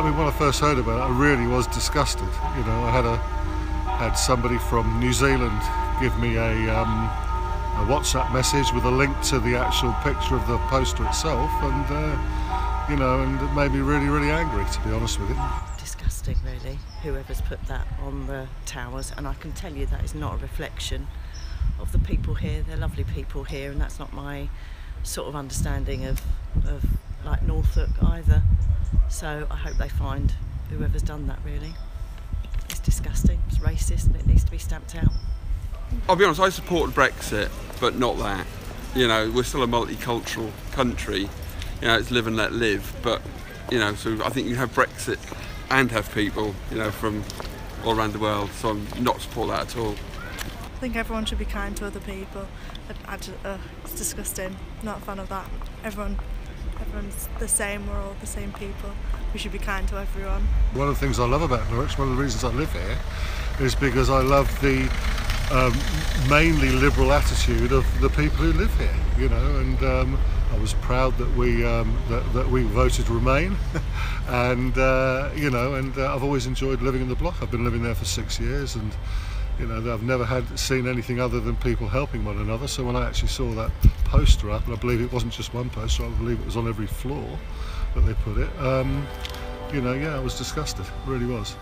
I mean, when I first heard about it, I really was disgusted. You know, I had a had somebody from New Zealand give me a, um, a WhatsApp message with a link to the actual picture of the poster itself, and uh, you know, and it made me really, really angry, to be honest with you. Disgusting, really. Whoever's put that on the towers, and I can tell you that is not a reflection of the people here. They're lovely people here, and that's not my sort of understanding of, of like Norfolk either. So I hope they find whoever's done that. Really, it's disgusting. It's racist, and it needs to be stamped out. I'll be honest, I supported Brexit, but not that. You know, we're still a multicultural country. You know, it's live and let live. But you know, so I think you have Brexit and have people, you know, from all around the world. So I'm not support that at all. I think everyone should be kind to other people. I, I just, uh, it's disgusting. Not a fan of that. Everyone, everyone's the same. We're all the same people. We should be kind to everyone. One of the things I love about Norwich, one of the reasons I live here, is because I love the um, mainly liberal attitude of the people who live here. You know, and um, I was proud that we um, that, that we voted Remain, and uh, you know, and uh, I've always enjoyed living in the block. I've been living there for six years, and you know, I've never had seen anything other than people helping one another. So when I actually saw that poster up, and I believe it wasn't just one poster, I believe it was on every floor that they put it. Um, you know, yeah, I was disgusted. Really was.